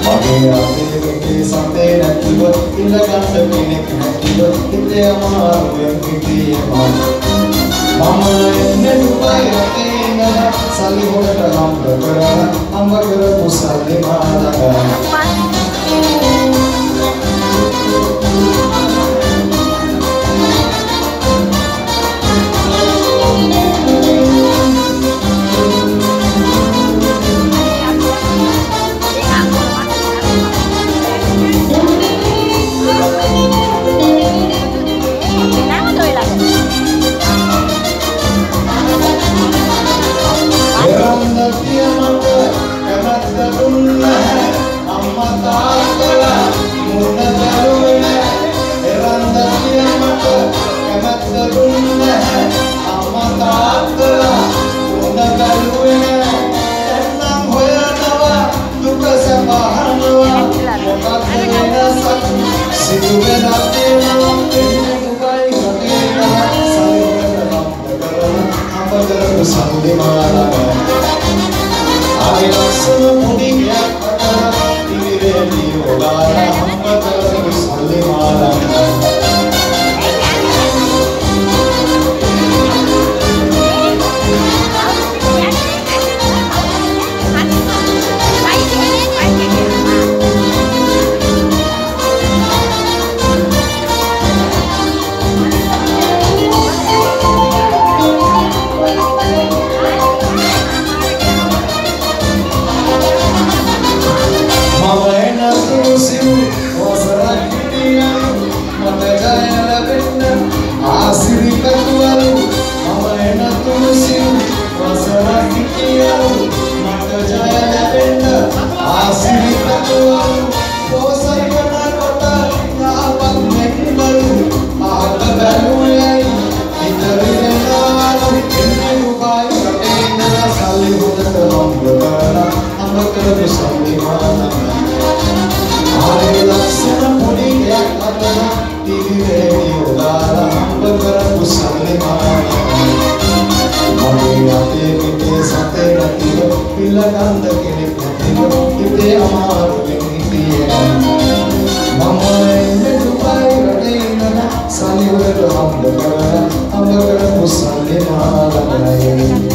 මගේ අතේ සතේ නැතිව ඉල්ලගන්න කෙනෙක් නැතිව හිතේ අමාරුවෙන් හිටියමා මම එන්නේ නුඹයි රටේ නෑ සල්ලි හොරට හම්බ කරලා අම්බ කරපු සල්ලි මාදගා දුන්න අම්මා තාත්තලා මුණ දැරුවේ එවන් දැසියමට කැමැත්ත දුන්න අම්මා තාත්තලා මුණ දැරුවේ එන්නම් හොයනවා දුක සබහනවා මොකද වෙනසක් සිදු වෙනක් තියෙනවා දුකයි හදේනවා සංකල්ප කරන අපදර සම්දේවා Sali hudaka nambakana Ambakara visamvimana Hare laksana punigya atana Tigire yodara Ambakara visamvimana Hare ate vite sate gatiyo Pilakanda kene patiyo Ite amaru vengitiye Mama ende Dubai rade indana Sali hudaka nambakana Ambakara visamvimana Hare